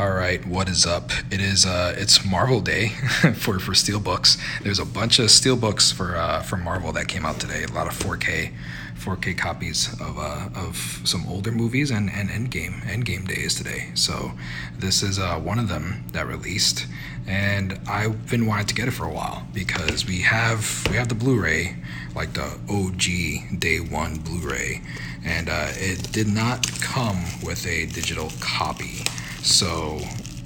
All right, what is up? It is uh, it's Marvel Day for for Steelbooks. There's a bunch of Steelbooks for uh, for Marvel that came out today. A lot of 4K 4K copies of uh, of some older movies and and Endgame Endgame Day is today. So this is uh, one of them that released, and I've been wanting to get it for a while because we have we have the Blu-ray, like the OG Day One Blu-ray, and uh, it did not come with a digital copy. So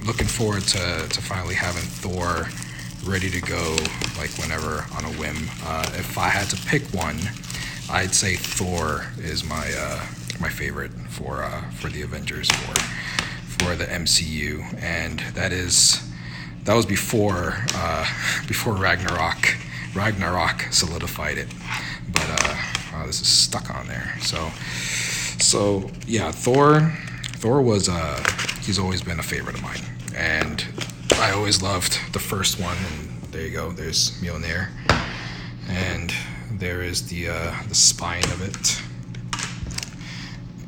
looking forward to, to finally having Thor ready to go like whenever on a whim. Uh, if I had to pick one, I'd say Thor is my uh, my favorite for uh, for the Avengers for for the MCU, and that is that was before uh, before Ragnarok Ragnarok solidified it. But wow, this is stuck on there. So so yeah, Thor Thor was uh, he's always been a favorite of mine, and I always loved the first one. And there you go. There's Mjolnir, and there is the uh, the spine of it.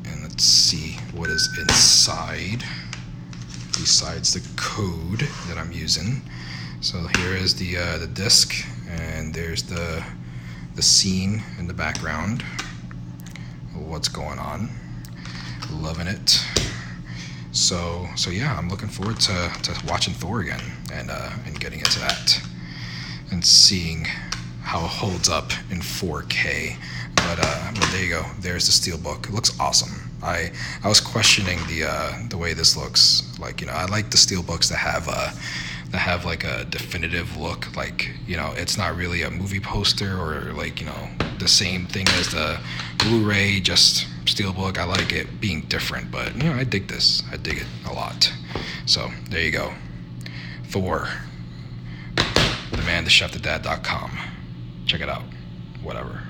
And let's see what is inside. Besides the code that I'm using, so here is the uh, the disc, and there's the the scene in the background. What's going on? Loving it. So so yeah, I'm looking forward to, to watching Thor again and uh, and getting into that and seeing how it holds up in 4K. But, uh, but there you go. There's the steelbook. It looks awesome. I I was questioning the uh, the way this looks. Like you know, I like the steelbooks that have uh, that have like a definitive look. Like you know, it's not really a movie poster or like you know the same thing as the Blu-ray, just steelbook. I like it being different, but you know, I dig this. I dig it a lot. So there you go. Thor, the man, the chef, the dad.com. Check it out. Whatever.